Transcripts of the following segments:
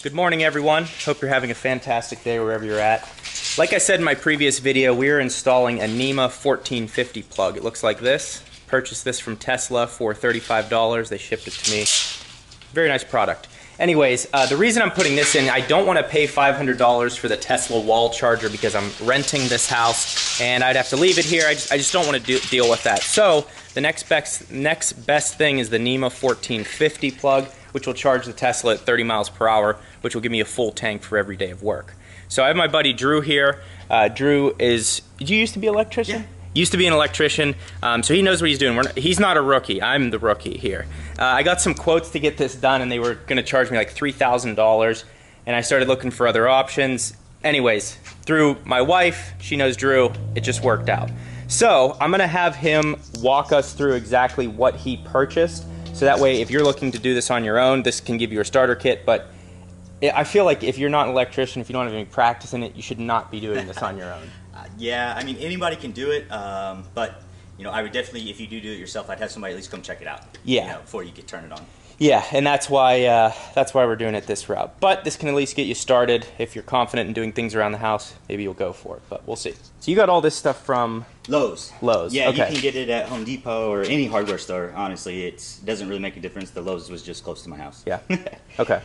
Good morning, everyone. Hope you're having a fantastic day wherever you're at. Like I said in my previous video, we are installing a NEMA 14-50 plug. It looks like this. Purchased this from Tesla for $35. They shipped it to me. Very nice product. Anyways, uh, the reason I'm putting this in, I don't want to pay $500 for the Tesla wall charger because I'm renting this house and I'd have to leave it here. I just, I just don't want to do, deal with that. So the next best, next best thing is the NEMA 14-50 plug, which will charge the Tesla at 30 miles per hour, which will give me a full tank for every day of work. So I have my buddy Drew here. Uh, Drew is, did you used to be an electrician? Yeah. Used to be an electrician, um, so he knows what he's doing. Not, he's not a rookie. I'm the rookie here. Uh, I got some quotes to get this done, and they were going to charge me like $3,000. And I started looking for other options. Anyways, through my wife, she knows Drew, it just worked out. So I'm going to have him walk us through exactly what he purchased. So that way, if you're looking to do this on your own, this can give you a starter kit. But I feel like if you're not an electrician, if you don't have any practice in it, you should not be doing this on your own. Uh, yeah, I mean anybody can do it, um, but you know I would definitely, if you do do it yourself, I'd have somebody at least come check it out. Yeah. You know, before you could turn it on. Yeah, and that's why uh, that's why we're doing it this route. But this can at least get you started. If you're confident in doing things around the house, maybe you'll go for it. But we'll see. So you got all this stuff from Lowe's. Lowe's, Yeah, okay. you can get it at Home Depot or any hardware store. Honestly, it doesn't really make a difference. The Lowe's was just close to my house. yeah. Okay.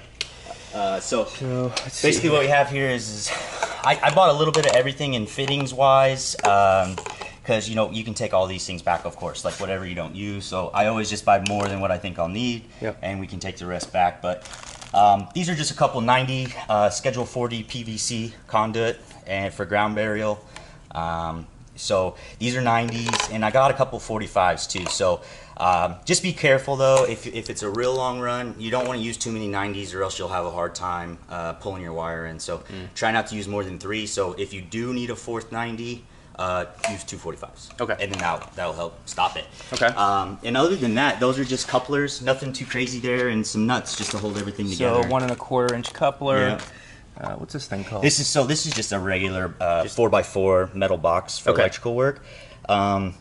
Uh, so So let's see. basically, what we have here is, is I, I bought a little bit of everything in fittings wise. Um, because you know you can take all these things back, of course, like whatever you don't use. So I always just buy more than what I think I'll need, Yep. and we can take the rest back. But um, these are just a couple 90 uh, Schedule 40 PVC conduit and for ground burial. Um, so these are 90s, and I got a couple 45s too. So um, just be careful though. If, if it's a real long run, you don't want to use too many 90s, or else you'll have a hard time uh, pulling your wire in. So Mm. try not to use more than three. So if you do need a fourth 90, uh, use two 45s. Okay. And then that'll, that'll help stop it. Okay. Um, and other than that, those are just couplers. Nothing too crazy there, and some nuts just to hold everything together. So one and a quarter inch coupler. Yeah. Uh, what's this thing called? This is so. This is just a regular uh, four x four metal box for Okay. electrical work. Um,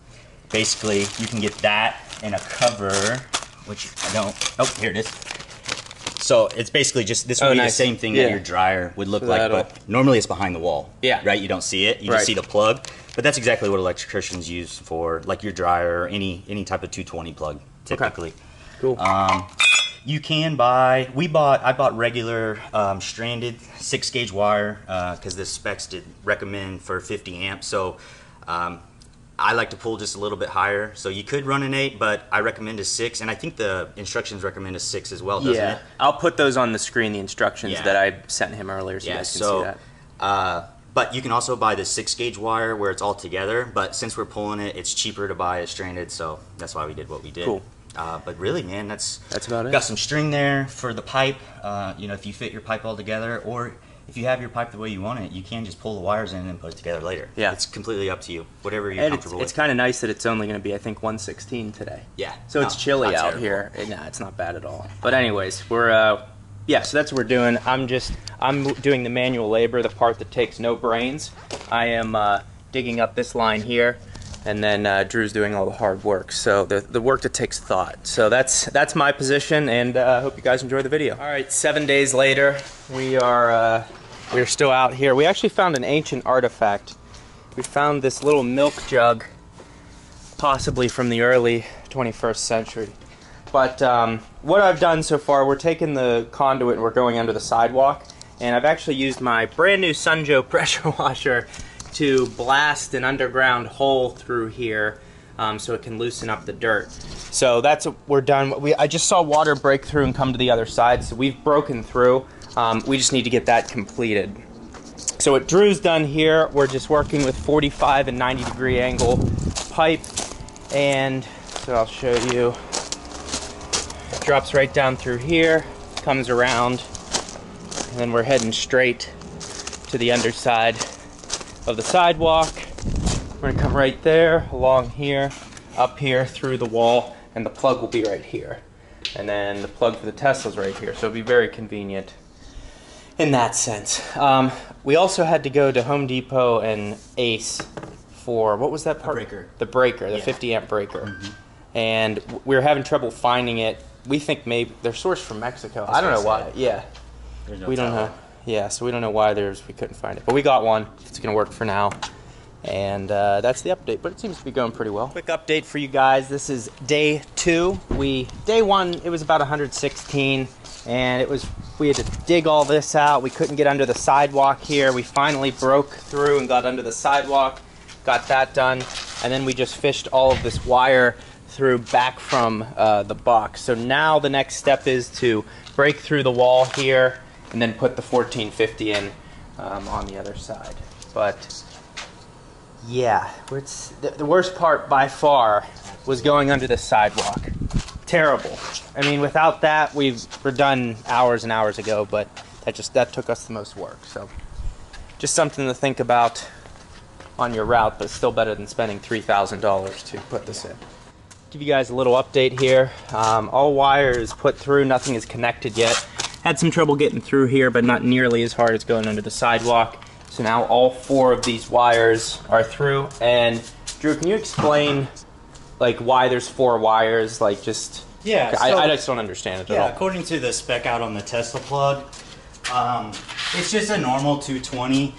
basically, you can get that and a cover, which I don't. Oh, here it is. So it's basically just this would Oh, be nice. the same thing Yeah. that your dryer would look So like, but normally it's behind the wall. Yeah. Right. You don't see it. You Right. just see the plug. But that's exactly what electricians use for, like your dryer or any any type of 220 plug, typically. cool. Um, you can buy. We bought. I bought regular um, stranded six gauge wire because the specs did recommend for 50 amps. So um, I like to pull just a little bit higher. So you could run an eight, but I recommend a six, and I think the instructions recommend a six as well, doesn't yeah. it? I'll put those on the screen. The instructions Yeah. that I sent him earlier, so you guys can So. see that. Uh, but you can also buy the six gauge wire where it's all together. But since we're pulling it, it's cheaper to buy it stranded, so that's why we did what we did. Cool. Uh, but really, man, that's That's about it. Got some string there for the pipe. Uh, you know, if you fit your pipe all together, or if you have your pipe the way you want it, you can just pull the wires in and put it together later. Yeah. it's completely up to you. Whatever you're And it's, comfortable it's with. kind of nice that it's only going to be, I think, 116 today. yeah. So it's chilly out terrible. here. Eh, Nah, it's not bad at all. But anyways, we're uh, yeah. So that's what we're doing. I'm just I'm doing the manual labor, the part that takes no brains. I am uh, digging up this line here, and then uh, Drew's doing all the hard work. So the the work that takes thought. So that's that's my position, and uh, I hope you guys enjoy the video. All right, seven days later, we are uh, we're still out here. We actually found an ancient artifact. We found this little milk jug possibly from the early 21st century. But um, what I've done so far, we're taking the conduit and we're going under the sidewalk. And I've actually used my brand new Sun Joe pressure washer to blast an underground hole through here um, so it can loosen up the dirt. So that's we're done. We, I just saw water break through and come to the other side, so we've broken through. Um, we just need to get that completed. So what Drew's done here, we're just working with 45 and 90 degree angle pipe, and so I'll show you. Drops right down through here, comes around, and then we're heading straight to the underside of the sidewalk. We're gonna come right there, along here, up here, through the wall, and the plug will be right here. And then the plug for the Tesla's right here, so it'll be very convenient in that sense. Um, we also had to go to Home Depot and Ace for what was that part? breaker. The breaker, the Yeah. 50 amp breaker, and we were having trouble finding it. We think maybe they're sourced from Mexico. I don't know why. said. Yeah, no we don't know. Yeah, so we don't know why there's we couldn't find it, but we got one. It's gonna work for now, and uh, that's the update. But it seems to be going pretty well. Quick update for you guys. This is day two. We day one it was about 116, and it was we had to dig all this out. We couldn't get under the sidewalk here. We finally broke through and got under the sidewalk, got that done, and then we just fished all of this wire through back from uh, the box. So now the next step is to break through the wall here and then put the 14-50 in um, on the other side. But yeah, the, the worst part by far was going under the sidewalk. Terrible. I mean, without that, we've we're done hours and hours ago. But that just that took us the most work. So just something to think about on your route, but still better than spending three thousand dollars to put this in give you guys a little update here. Um, all wire is put through, nothing is connected yet. Had some trouble getting through here, but not nearly as hard as going under the sidewalk. So now all four of these wires are through. And Drew, can you explain like why there's four wires? Like just Yeah, I, so- I just don't understand it Yeah, at all. according to the spec out on the Tesla plug, um, it's just a normal 220,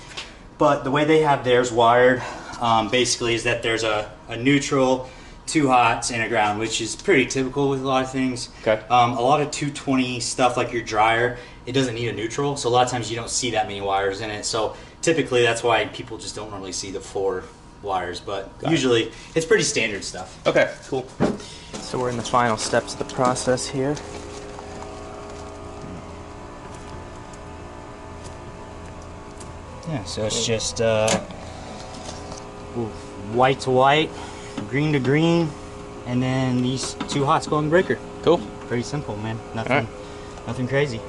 but the way they have theirs wired um, basically is that there's a, a neutral, two hots, and a ground, which is pretty typical with a lot of things. Okay. Um, a lot of 220 stuff like your dryer, it doesn't need a neutral, so a lot of times you don't see that many wires in it. So typically that's why people just don't normally see the four wires, but Got it. usually it's pretty standard stuff. Okay, cool. So we're in the final steps of the process here. Yeah, so it's just uh, white to white, green to green, and then these two hots go on the breaker. Cool. Pretty simple, man. Nothing, Alright. nothing crazy.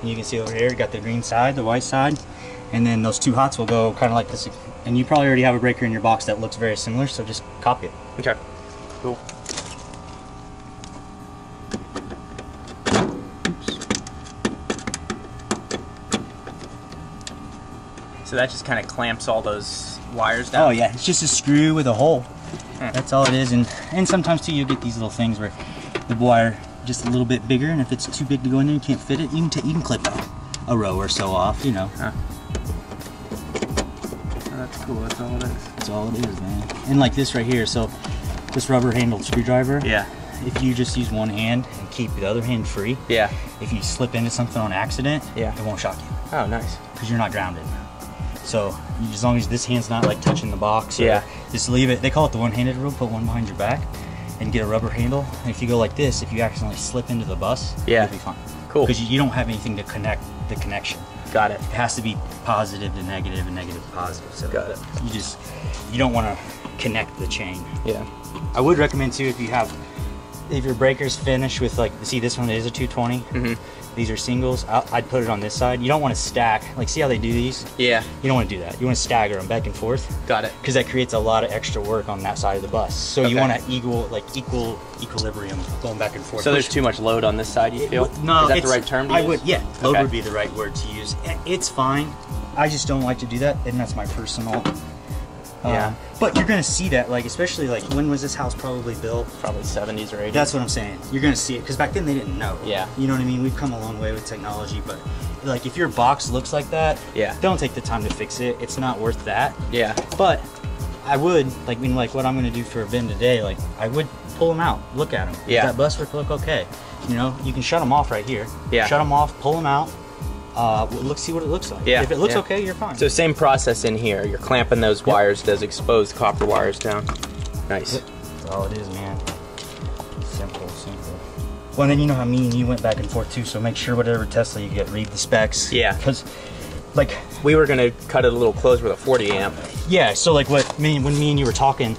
And you can see over here, you got the green side, the white side, and then those two hots will go kind of like this. And you probably already have a breaker in your box that looks very similar, so just copy it. Okay. Cool. So that just kind of clamps all those wires down. Oh yeah, it's just a screw with a hole. That's all it is, and and sometimes too you get these little things where the wire just a little bit bigger, and if it's too big to go in there, you can't fit it. You can you can clip a, a row or so off, you know. Oh, that's cool. That's all it is. That's all it is, man. And like this right here, so this rubber handled screwdriver. Yeah. If you just use one hand and keep the other hand free, Yeah. if you slip into something on accident, Yeah. it won't shock you Oh, nice. because you're not grounded. So as long as this hand's not like touching the box, Yeah. just leave it. They call it the one-handed rule. Put one behind your back and get a rubber handle. And if you go like this, if you accidentally slip into the bus, Yeah. you'll be fine. Cool. Because you, you don't have anything to connect the connection. Got it. It has to be positive to negative and negative to positive. So Got it. You just you don't want to connect the chain. Yeah. I would recommend too if you have if your breakers finish with like see this one is a 220. Mhm. These are singles. I, I'd put it on this side. You don't want to stack. Like see how they do these? Yeah. You don't want to do that. You want to stagger them back and forth Got it. because that creates a lot of extra work on that side of the bus. So you want to equal like equal equilibrium going back and forth. So there's too much load on this side, you feel? no, Is that the right term to I use? would, yeah. Load Okay. would be the right word to use. It's fine. I just don't like to do that, and that's my personal. Yeah. Um, but you're gonna see that, like, especially like when was this house probably built? Probably 70s or 80s. That's what I'm saying. You're gonna see it because back then they didn't know. Yeah. You know what I mean? We've come a long way with technology, but like if your box looks like that, Yeah. don't take the time to fix it. It's not worth that. Yeah. But I would like, I mean, like what I'm gonna do for a bin today. Like I would pull them out, look at them. Yeah. Does that bus work look okay? You know, you can shut them off right here. Yeah. Shut them off, pull them out. Uh, look, see what it looks like. Yeah, If it looks yeah. okay, you're fine. So same process in here. You're clamping those wires, those exposed copper wires down. Nice. Yep. That's all it is, man. Simple, simple. Well, and then you know how me and you went back and forth too. So make sure whatever Tesla you get, read the specs. Yeah. Because, like, We were gonna cut it a little closer with a 40 amp. yeah. So like, what me when me and you were talking,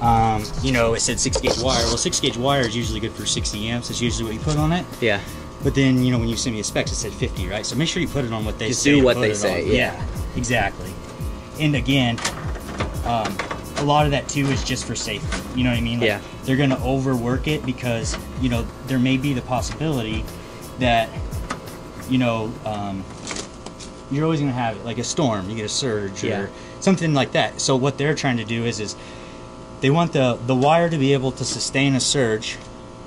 um, you know, it said six gauge wire. Well, six gauge wire is usually good for 60 amps. That's usually what you put on it. Yeah. But then you know when you send me a specs, it said 50, right? So make sure you put it on what they Just say. do what they say, on. yeah. exactly. And again, um, a lot of that too is just for safety. You know what I mean? Like, Yeah. They're gonna overwork it because you know there may be the possibility that you know um, you're always gonna have it, like a storm, you get a surge Yeah. or something like that. So what they're trying to do is is they want the the wire to be able to sustain a surge,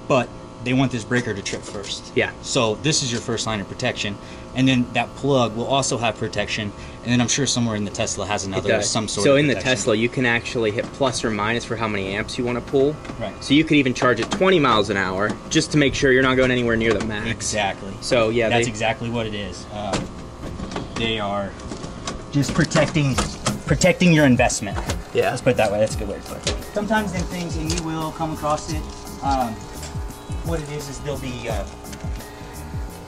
but they want this breaker to trip first. Yeah. So this is your first line of protection. and then that plug will also have protection. And then I'm sure somewhere in the Tesla has another some sort so in the. Tesla, you can actually hit plus or minus for how many amps you want to pull. Right. So you could even charge it 20 miles an hour just to make sure you're not going anywhere near the max. Exactly. So yeah, That's they, exactly what it is. Um, they are just protecting protecting your investment. yeah. Let's put it that way. That's a good way to put it. Sometimes them things, and you will come across it. Um, what it is is they'll be uh,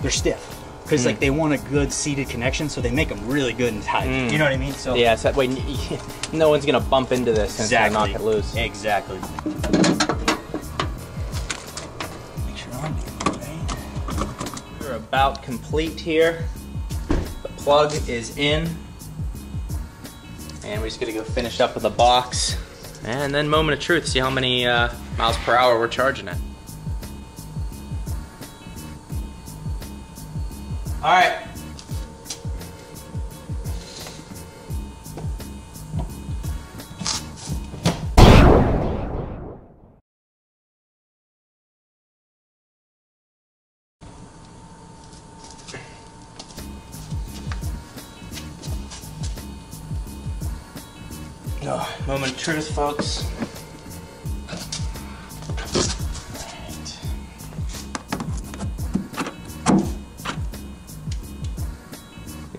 they're stiff because like they want a good seated connection, so they make them really good and tight. Mm. You know what I mean? So Yeah, so that way no one's gonna bump into this and knock it loose. Exactly. Make sure I'm getting it right. We're about complete here. The plug is in. And we're just gonna go finish up with the box. And then moment of truth, see how many uh, miles per hour we're charging it. All right. Oh, moment of truth, folks.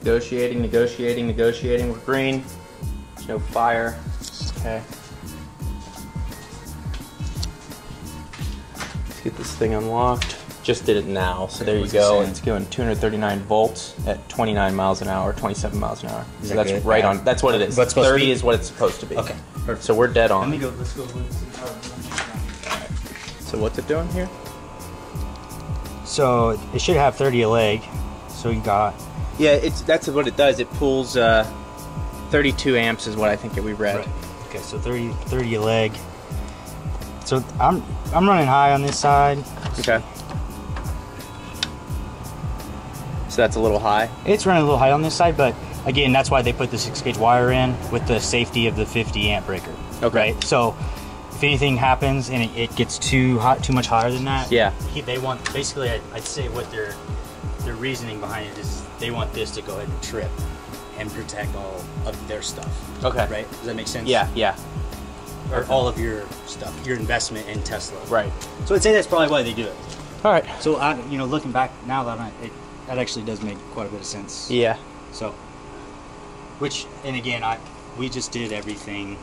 Negotiating, negotiating, negotiating. We're green. There's no fire. Okay. Let's get this thing unlocked. Just did it now, so there you What's it go. It's going 239 volts at 29 miles an hour, 27 miles an hour. Is so that that's good? right Yeah. on. That's what it is. What's supposed to 30 is what it's supposed to be. Okay. Perfect. So we're dead on. Let me on. go. Let's go. So what's it doing here? So it should have 30 a leg. So you got Yeah, it's that's what it does. It pulls uh, 32 amps is what I think that we read. Okay, so 30, 30 a leg. So I'm I'm running high on this side. Okay. So that's a little high. It's running a little high on this side, but again, that's why they put the six gauge wire in with the safety of the 50 amp breaker. Okay. Right. So if anything happens and it, it gets too hot, too much higher than that, Yeah. he- they want basically. I'd, I'd say what their their reasoning behind it is they want this to go ahead and trip and protect all of their stuff. Okay. Right. Does that make sense? Yeah, yeah. Or all of your stuff, your investment in Tesla. Right. So I'd say that's probably why they do it. All right. So I, you know, looking back now that I, it, that actually does make quite a bit of sense. Yeah. So, which, and again, I we just did everything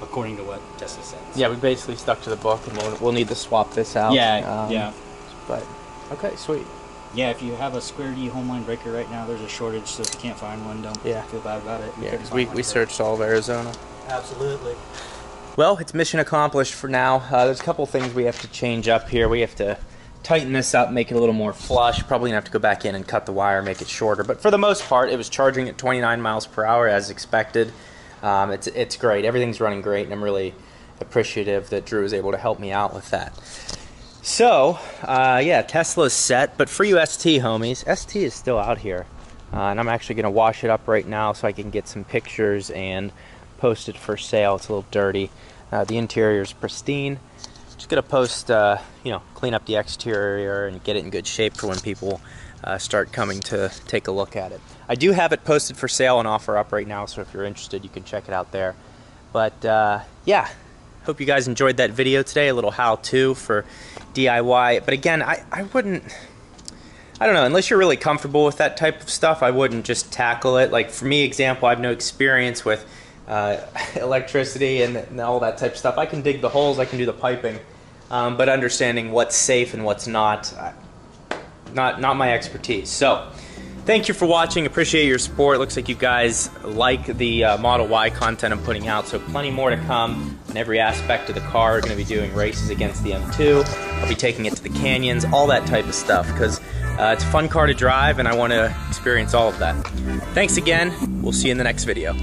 according to what Tesla said. Yeah, we basically stuck to the book, and we'll, we'll need to swap this out. Yeah, Um, yeah, But okay, sweet. Yeah. If you have a square D Homeline breaker right now, there's a shortage. So if you can't find one, don't Yeah. feel bad about it. Yeah, couldn't 'cause we, we searched all of Arizona. Absolutely. Well, it's mission accomplished for now. Uh, there's a couple things we have to change up here. We have to tighten this up, make it a little more flush. Probably gonna have to go back in and cut the wire, make it shorter. But for the most part, it was charging at 29 miles per hour as expected. Um, it's it's great. Everything's running great, and I'm really appreciative that Drew was able to help me out with that. So, uh, yeah, Tesla's set, but for you ST homies, ST is still out here. Uh, and I'm actually going to wash it up right now so I can get some pictures and post it for sale. It's a little dirty. Uh, the interior is pristine. Just going to post, uh, you know, clean up the exterior and get it in good shape for when people uh, start coming to take a look at it. I do have it posted for sale and OfferUp right now, so if you're interested, you can check it out there. But uh, yeah, hope you guys enjoyed that video today. A little how-to for DIY. But again, I, I wouldn't. I don't know, unless you're really comfortable with that type of stuff, I wouldn't just tackle it. Like for me, example, I have no experience with uh, electricity and, and all that type of stuff. I can dig the holes, I can do the piping, um, but understanding what's safe and what's not, not not my expertise. So, thank you for watching. Appreciate your support. Looks like you guys like the uh, Model Y content I'm putting out. So plenty more to come on every aspect of the car. We're going to be doing races against the M2. I'll be taking it to the canyons, all that type of stuff because uh, it's a fun car to drive and I want to experience all of that. Thanks again. We'll see you in the next video.